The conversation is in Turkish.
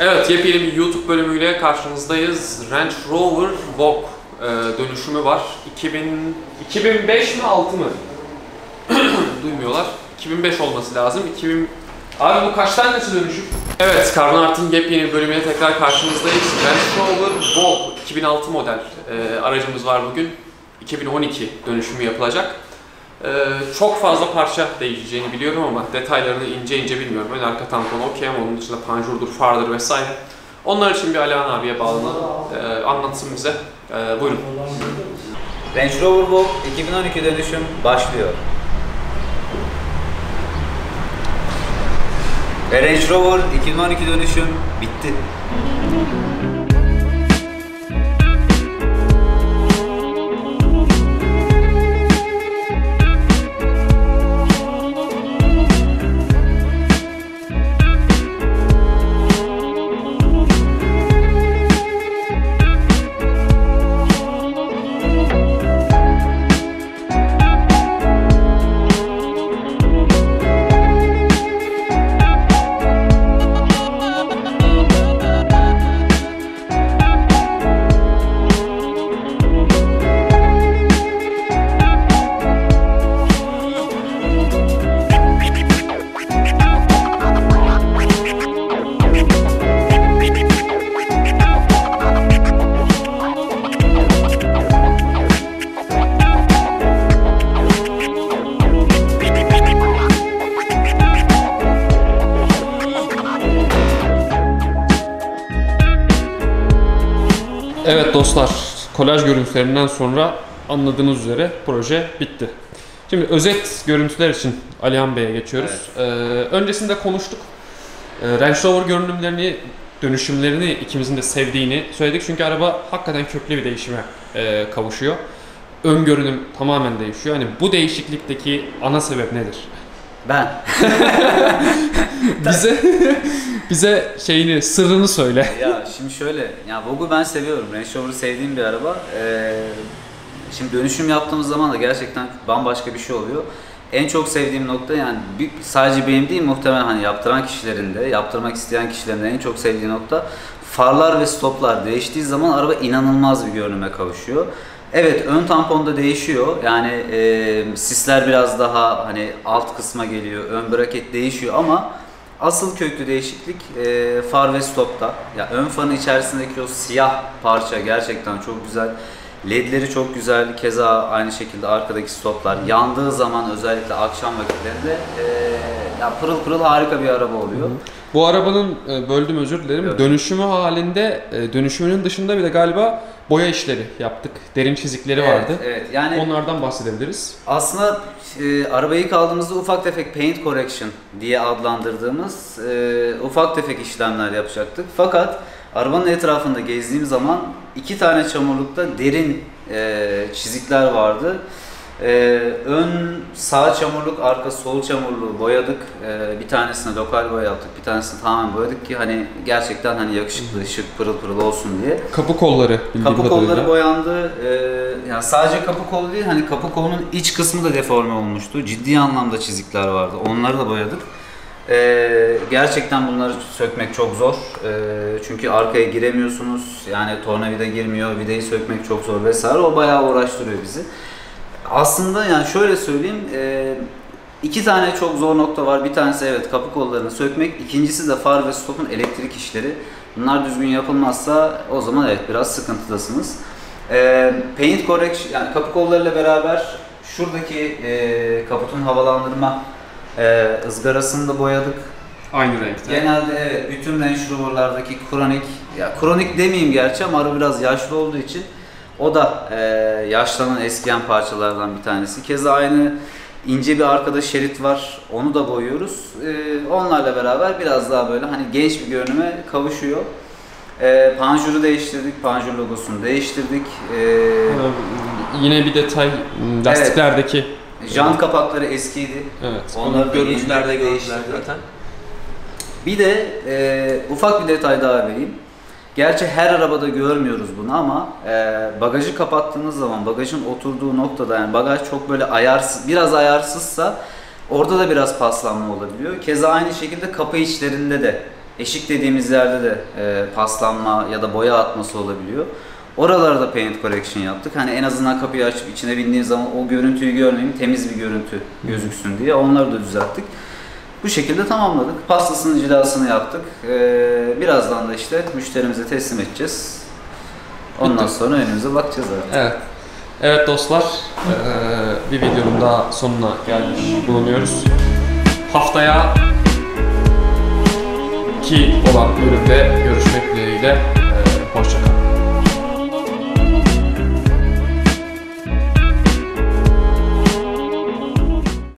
Evet, yepyeni bir YouTube bölümüyle karşınızdayız. Range Rover Vogue e, dönüşümü var. 2000, 2005 mi 6 mı? Duymuyorlar. 2005 olması lazım. 2000... Abi bu kaç tanesi dönüşüm? Evet, Carbon Art'ın yepyeni bir bölümüyle tekrar karşınızdayız. Range Rover Vogue 2006 model e, aracımız var bugün. 2012 dönüşümü yapılacak. Ee, çok fazla parça değişeceğini biliyorum ama detaylarını ince ince bilmiyorum. Ön arka tampon okey ama onun dışında panjurdur, fardır vesaire. Onlar için bir Alihan abiye bağlanalım. Ee, anlatsın bize. Ee, buyurun. Range Rover Vogue 2012 dönüşüm başlıyor. Range Rover 2012 dönüşüm bitti. Evet dostlar, kolaj görüntülerinden sonra anladığınız üzere proje bitti. Şimdi özet görüntüler için Alihan Bey'e geçiyoruz. Ee, öncesinde konuştuk. Ee, Range Rover görünümlerini, dönüşümlerini ikimizin de sevdiğini söyledik. Çünkü araba hakikaten köklü bir değişime e, kavuşuyor. Ön görünüm tamamen değişiyor. Hani bu değişiklikteki ana sebep nedir? Ben. bize bize şeyini, sırrını söyle. ya şimdi şöyle, ya Vogue'u ben seviyorum. Range Rover'ı sevdiğim bir araba. Ee, şimdi dönüşüm yaptığımız zaman da gerçekten bambaşka bir şey oluyor. En çok sevdiğim nokta yani bir, sadece benim değil muhtemelen hani yaptıran kişilerin de, yaptırmak isteyen kişilerin de en çok sevdiği nokta farlar ve stoplar değiştiği zaman araba inanılmaz bir görünüme kavuşuyor. Evet ön tamponda değişiyor. Yani e, sisler biraz daha hani alt kısma geliyor. Ön braket değişiyor ama asıl köklü değişiklik e, far ve stopta. Ya ön farın içerisindeki o siyah parça gerçekten çok güzel. LED'leri çok güzel. Keza aynı şekilde arkadaki stoplar. Yandığı zaman özellikle akşam vakitlerinde e, ya pırıl pırıl harika bir araba oluyor. Bu arabanın e, böldüm özür dilerim. Evet. Dönüşümü halinde e, dönüşümünün dışında bir de galiba boya işleri yaptık. Derin çizikleri Evet, vardı. evet. Yani Onlardan bahsedebiliriz. Aslında e, arabayı ilk aldığımızda ufak tefek paint correction diye adlandırdığımız e, ufak tefek işlemler yapacaktık. Fakat arabanın etrafında gezdiğim zaman iki tane çamurlukta derin e, çizikler vardı. E, ön sağ çamurluk, arka sol çamurluğu boyadık. E, bir tanesine lokal boya yaptık, bir tanesini tamamen boyadık ki hani gerçekten hani yakışıklı, şık, pırıl pırıl olsun diye. Kapı kolları Kapı kadarıyla. kolları boyandı. Ee, yani sadece kapı kolu değil, hani kapı kolunun iç kısmı da deforme olmuştu. Ciddi anlamda çizikler vardı. Onları da boyadık. Ee, gerçekten bunları sökmek çok zor. Ee, çünkü arkaya giremiyorsunuz. Yani tornavida girmiyor, vidayı sökmek çok zor vesaire. O bayağı uğraştırıyor bizi. Aslında yani şöyle söyleyeyim, e, iki tane çok zor nokta var. Bir tanesi evet kapı kollarını sökmek, ikincisi de far ve stopun elektrik işleri. Bunlar düzgün yapılmazsa o zaman evet biraz sıkıntıdasınız. E, paint correction, yani kapı kollarıyla beraber şuradaki e, kaputun havalandırma e, ızgarasını da boyadık. Aynı renkte. Genelde evet bütün Range Rover'lardaki kronik, ya kronik demeyeyim gerçi ama araba biraz yaşlı olduğu için o da e, yaşlanan eskiyen parçalardan bir tanesi. Keza aynı ince bir arkada şerit var. Onu da boyuyoruz. E, onlarla beraber biraz daha böyle hani genç bir görünüme kavuşuyor. E, panjuru değiştirdik. Panjur logosunu değiştirdik. E, Ee, Yine bir detay m, lastiklerdeki. jant kapakları eskiydi. Evet. Onları görüntülerde değiştirdik. zaten. Bir de e, ufak bir detay daha vereyim. Gerçi her arabada görmüyoruz bunu ama e, bagajı kapattığınız zaman bagajın oturduğu noktada yani bagaj çok böyle ayarsız, biraz ayarsızsa orada da biraz paslanma olabiliyor. Keza aynı şekilde kapı içlerinde de Eşik dediğimiz yerde de e, paslanma ya da boya atması olabiliyor. Oralarda paint correction yaptık. Hani en azından kapıyı açıp içine bindiğim zaman o görüntüyü görmeyeyim, temiz bir görüntü gözüksün diye onları da düzelttik. Bu şekilde tamamladık. Pastasının cilasını yaptık. Ee, birazdan da işte müşterimize teslim edeceğiz. Ondan Bitti. sonra önümüze bakacağız artık. Evet. Evet dostlar, eee, bir videonun daha sonuna gelmiş bulunuyoruz. Haftaya ki olan bölümde görüşmek dileğiyle. Eee, Hoşçakalın.